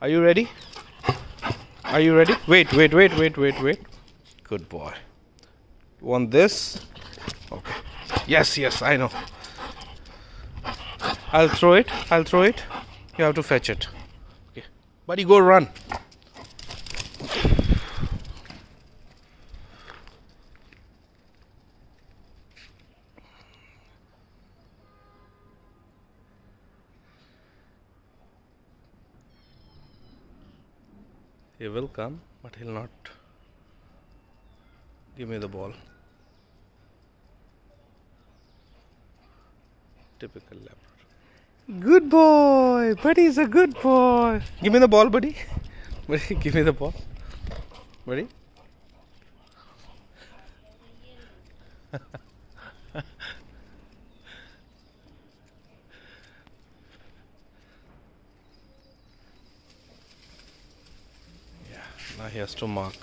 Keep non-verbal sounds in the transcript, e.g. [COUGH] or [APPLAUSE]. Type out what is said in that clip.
Are you ready? Are you ready? Wait, wait, wait, wait, wait, wait. Good boy. Want this? Okay. Yes, yes, I know. I'll throw it. I'll throw it. You have to fetch it. Okay. Buddy, go run. He will come, but he'll not give me the ball. Typical leopard. Good boy! Buddy's a good boy. Give me the ball, buddy. [LAUGHS] Buddy, give me the ball. Buddy. [LAUGHS] now he has to mark.